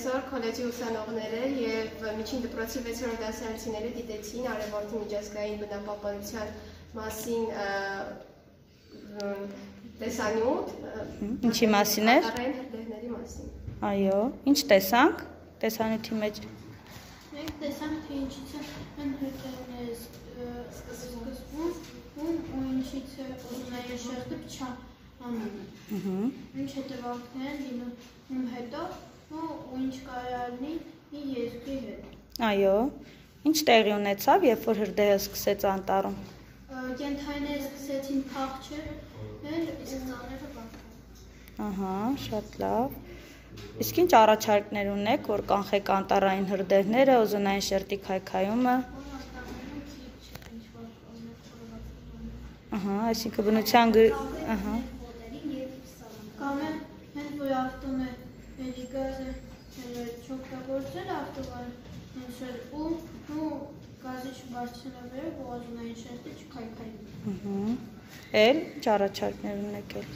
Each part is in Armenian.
այսօր քոլեջի ուսանողները եւ միջին դպրոցի 6-րդ դասարանցիները դիտեցին արևորտի միջազգային բնապահպանության մասին տեսանյութ Ինչի մասին էր։ Առեն հրդեհների մասին։ Այո, ինչ տեսանք տեսանյութի մեջ։ Մենք տեսանք, թե ինչից են հրդեհները սկսվում ու ինչից է ուզում շեղտը փչանում։ Ահա։ Ինչ հետևանքներ են լինում հետո ու ինչ կարելի մի երկրի հետ։ Այո։ Ինչ տեղի ունեցավ, երբ որ հրդեհը սկսեց անտառում։ Կենթայինները սկսեցին փախչել, իսկ ծառերը բացել։ Ահա, շատ լավ։ Իսկ ինչ առաջարկներ ունեք, որ կանխեք անտառային հրդեհները, օզոնային շերտի քայքայումը։ Ահա, այսինքն բնության ահա։ Կամ են հենց որ ավտոմետրի գազը չօգտագործել ավտովարը ու ու գազի չբարձրացնել ու օզոնային շերտը չքայքայի։ Էլ ինչ առաջարկներ ունեք էլ։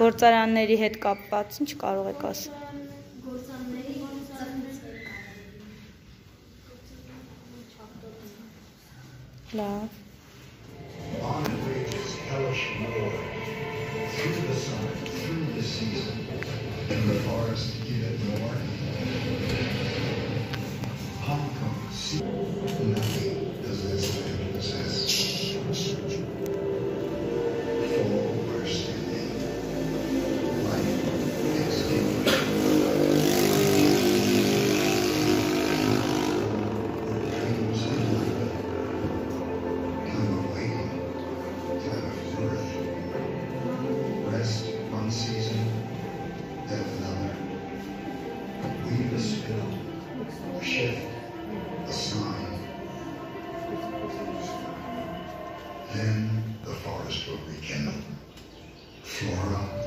Գործարանների հետ կապված ինչ կարող եք ասել։ Գործանների Լավ։ On wages hellish war through the summer, through the season, in the forest to it more. Hong Kong, sea, nothing does this land possess. Bursting in, life extinguished. Dreams and time of waiting, time of worth. Rest one season, the spill, shift aside. Then the forest will rekindle. Flora